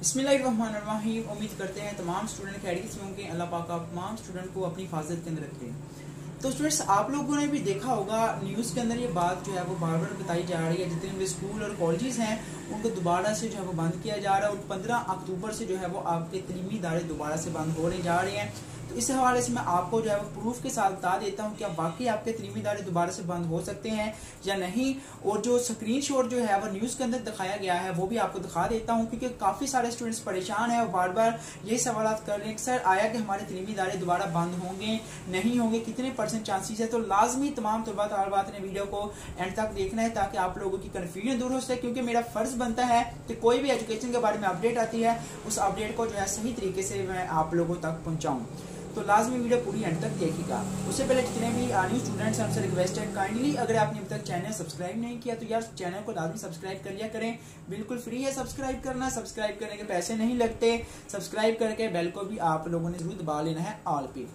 बसमीम उम्मीद करते हैं तमाम स्टूडेंट खैरियत से होंगे। अल्लाह पाक तमाम स्टूडेंट को अपनी हिफाजत के अंदर रखें। तो स्टूडेंट्स आप लोगों ने भी देखा होगा न्यूज़ के अंदर ये बात जो है वो बार बार बताई जा रही है। जितने भी स्कूल और कॉलेजेस हैं, उनको दोबारा से जो है वो बंद किया जा रहा है। और पंद्रह अक्टूबर से जो है वो आपके तलीमी इदारे दोबारा से बंद होने जा रहे हैं। तो इस हवाले से मैं आपको जो है वो प्रूफ के साथ बता देता हूँ क्या वाकई आपके तलीमी इदारे दोबारा से बंद हो सकते हैं या नहीं। और जो स्क्रीन जो है वो न्यूज़ के अंदर दिखाया गया है, वो भी आपको दिखा देता हूँ, क्योंकि काफ़ी सारे स्टूडेंट्स परेशान है और बार बार यही सवाल कर रहे हैं सर, आया कि हमारे तलीमी इदारे दोबारा बंद होंगे, नहीं होंगे, कितने परसेंट चांसेस है? तो लाजमी तमाम तलबा तलबात ने वीडियो को एंड तक देखना है, ताकि आप लोगों की कन्फ्यूज़न दूर हो सके, क्योंकि मेरा फ़र्ज़ बनता है कि कोई भी एजुकेशन के बारे में अपडेट आती है, उस अपडेट को जो है सही तरीके से मैं आप लोगों तक पहुंचाऊं। तो लाजमी वीडियो पूरी एंड तक देखेगा उससे पहले जितने भी न्यू स्टूडेंट्स हैं, उनसे रिक्वेस्ट है काइंडली अगर आपने अभी तक चैनल सब्सक्राइब नहीं किया तो यार चैनल को लाजमी सब्सक्राइब कर लिया करें। बिल्कुल फ्री है सब्सक्राइब करना। सब्सक्राइब करने के पैसे नहीं लगते। सब्सक्राइब करके बेल को भी आप लोगों ने ज़रूर दबा लेना है ऑल पे।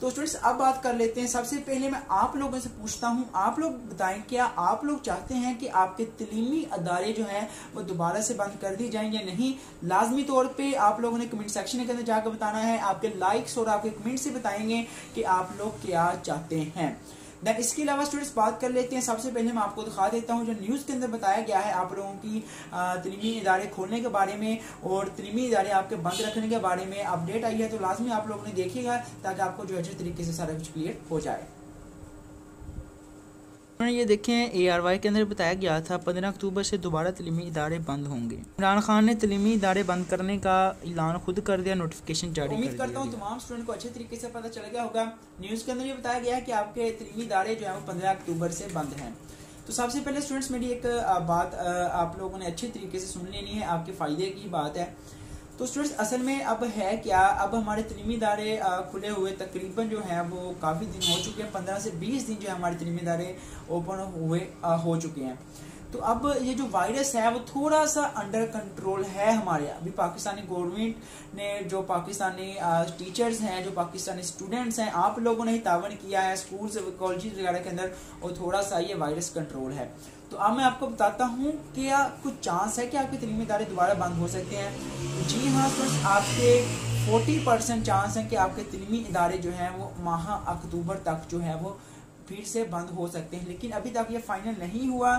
तो स्टूडेंट्स अब बात कर लेते हैं। सबसे पहले मैं आप लोगों से पूछता हूँ। आप लोग बताएँ, क्या आप लोग चाहते हैं कि आपके तलीमी अदारे जो हैं, वो दोबारा से बंद कर दी जाएँ या नहीं? लाजमी तौर पे आप लोगों ने कमेंट सेक्शन के अंदर जाकर बताना है। आपके लाइक्स और आपके कमेंट से बताएँगे कि आप लोग क्या चाहते हैं। देन इसके अलावा स्टूडेंट्स बात कर लेते हैं। सबसे पहले मैं आपको दिखा देता हूँ जो न्यूज़ के अंदर बताया गया है आप लोगों की तलीमी इदारे खोलने के बारे में और तलीमी इदारे आपके बंद रखने के बारे में अपडेट आई है। तो लाजमी आप लोगों ने देखेगा ताकि आपको जो अच्छे तरीके से सारा कुछ क्लियर हो जाए। ये देखें ए आर वाई के अंदर बताया गया था पंद्रह अक्टूबर से दोबारा तलीमी इदारे बंद होंगे। इमरान खान ने तलीमी इदारे बंद करने का ऐलान खुद कर दिया नोटिफिकेशन जारी उम्मीद करता हूँ तमाम स्टूडेंट को अच्छे तरीके से पता चल गया होगा। न्यूज़ के अंदर ये बताया गया है कि आपके तलीमी इदारे जो है वो पंद्रह अक्टूबर से बंद हैं। तो सबसे पहले स्टूडेंट्स मेरी एक बात आप लोगों ने अच्छे तरीके से सुन लेनी है आपके फ़ायदे की बात है। तो स्टूडेंट्स असल में अब है क्या? अब हमारे तलीमी दारे खुले हुए तकरीबन जो है, वो काफ़ी दिन हो चुके हैं। पंद्रह से बीस दिन जो है हमारे तलीमी दारे ओपन हुए हो चुके हैं। तो अब ये जो वायरस है, वो थोड़ा सा अंडर कंट्रोल है हमारे अभी पाकिस्तानी गवर्नमेंट ने, जो पाकिस्तानी टीचर्स हैं, जो पाकिस्तानी स्टूडेंट्स हैं, आप लोगों ने तावन किया है स्कूल्स कॉलेज वगैरह के अंदर, और थोड़ा सा ये वायरस कंट्रोल है। तो अब मैं आपको बताता हूँ क्या कुछ चांस है कि आपके तलीमी इदारे दोबारा बंद हो सकते हैं। जी हाँ तो आपके 40 परसेंट चांस हैं कि आपके तलीमी इदारे जो हैं वो माह अक्टूबर तक जो है वो फिर से बंद हो सकते हैं। लेकिन अभी तक ये फाइनल नहीं हुआ।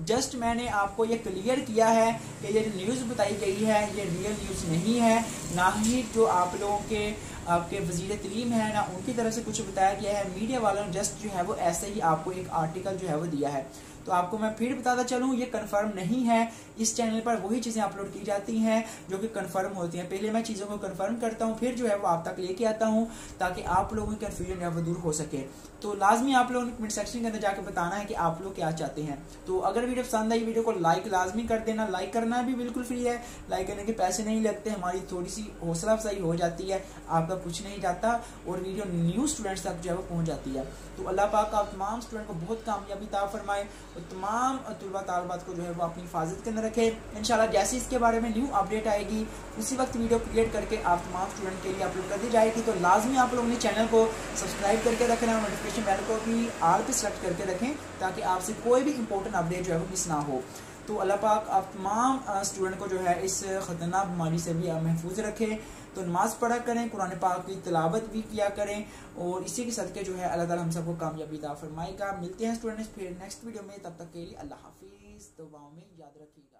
जस्ट मैंने आपको ये क्लियर किया है कि ये न्यूज़ बताई गई है, ये रियल न्यूज़ नहीं है। ना ही जो आप लोगों के आपके वज़ीर तलीम है ना उनकी तरफ़ से कुछ बताया गया है। मीडिया वालों ने जस्ट जो है वो ऐसे ही आपको एक आर्टिकल जो है वो दिया है। तो आपको मैं फिर बताता चलूँ, ये कंफर्म नहीं है। इस चैनल पर वही चीज़ें अपलोड की जाती हैं जो कि कंफर्म होती हैं। पहले मैं चीज़ों को कंफर्म करता हूँ, फिर जो है वो आप तक लेके आता हूँ ताकि आप लोगों की कन्फ्यूज़न है वो दूर हो सके। तो लाजमी आप लोगों ने कमेंट सेक्शन के अंदर जाकर बताना है कि आप लोग क्या चाहते हैं। तो अगर वीडियो पसंद आई, वीडियो को लाइक लाजमी कर देना। लाइक करना भी बिल्कुल फ्री है। लाइक करने के पैसे नहीं लगते। हमारी थोड़ी सी हौसला अफजाई हो जाती है। आपका कुछ नहीं जाता और वीडियो न्यू स्टूडेंट्स तक जो है वो पहुँच जाती है। तो अल्लाह पाक आप तमाम स्टूडेंट को बहुत कामयाबी ता फरमाए और तमाम तलबा तालबात को जो है वो अपनी हिफाजत के अंदर रखे। इन जैसे इसके बारे में न्यू अपडेट आएगी, उसी वक्त वीडियो क्रिएट करके आप तमाम स्टूडेंट के लिए अपलोड कर दी जाएगी। तो लाजमी आप लोग अपने चैनल को सब्सक्राइब करके रखना नोटिफिकेशन बेल को भी आल पे सेलेक्ट करके रखें ताकि आपसे कोई भी इंपॉर्टेंट अपडेट जो है वो मिस ना हो। तो अल्लाह पाक आप तमाम स्टूडेंट को जो है इस ख़तरनाक बीमारी से भी महफूज रखें। तो नमाज़ पढ़ा करें, कुरान पाक की तलावत भी किया करें और इसी के सदक़े जो है अल्लाह ताला हम सबको कामयाबी दा फरमाएगा। मिलते हैं स्टूडेंट्स फिर नेक्स्ट वीडियो में, तब तक के लिए अल्लाह हाफिज़। दुआओं में याद रखिएगा।